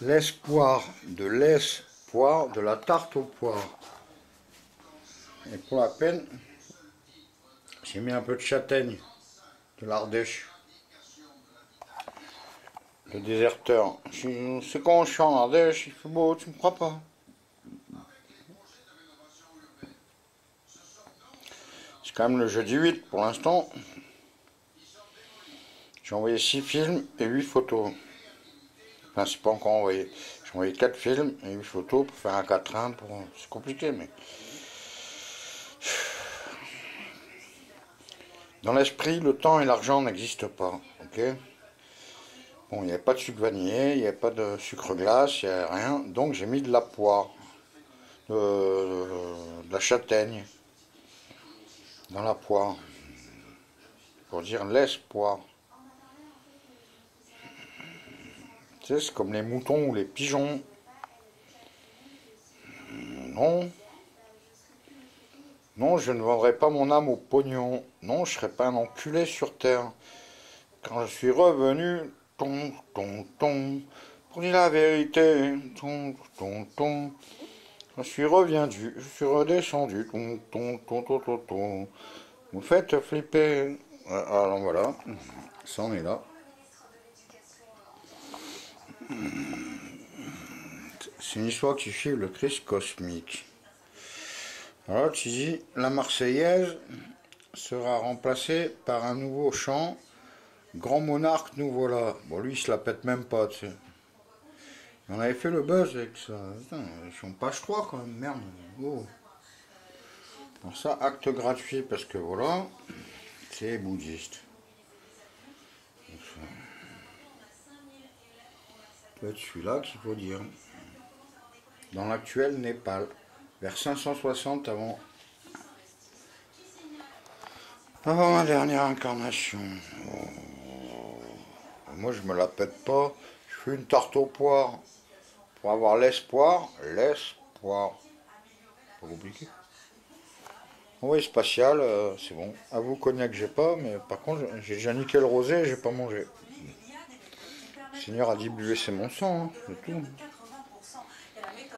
L'espoir, de l'espoir, de la tarte au poire. Et pour la peine, j'ai mis un peu de châtaigne, de l'Ardèche. Le déserteur. C'est quand je suis en Ardèche, il fait beau, tu me crois pas C'est quand même le jeudi 8 pour l'instant. J'ai envoyé 6 films et 8 photos. Enfin, c'est pas encore envoyé. J'ai envoyé 4 films et 8 photos pour faire un 4 Pour... C'est compliqué, mais... Dans l'esprit, le temps et l'argent n'existent pas. ok? Bon, il n'y avait pas de sucre vanillé, il n'y avait pas de sucre glace, il n'y avait rien. Donc j'ai mis de la poire, de, la châtaigne dans la poire. Pour dire l'espoir. Tu sais, c'est comme les moutons ou les pigeons. Non. Non, je ne vendrai pas mon âme au pognon. Non, je serai pas un enculé sur terre. Quand je suis revenu, ton, ton, ton, pour dire la vérité, ton, ton, ton, je suis revenu, je suis redescendu, ton, ton, ton, ton, ton, ton, vous faites flipper. Alors voilà, ça en est là. C'est une histoire qui suit le Christ cosmique. Alors tu dis, la Marseillaise sera remplacée par un nouveau chant Grand monarque, nous voilà. Bon, lui, il se la pète même pas, tu sais. On avait fait le buzz avec ça. Ils sont page 3 quand même, merde. Oh. Bon, ça, acte gratuit, parce que voilà, c'est bouddhiste. Peut-être celui-là qu'il faut dire. Dans l'actuel Népal, vers 560 avant avant ma dernière incarnation. Oh. Moi, je me la pète pas. Je fais une tarte aux poires pour avoir l'espoir. L'espoir. Pas compliqué. Oui, spatial, euh, c'est bon. À vous, cognac, j'ai pas, mais par contre, j'ai déjà niqué le rosé et j'ai pas mangé. Seigneur a dit buer c'est mon sang, hein, c'est.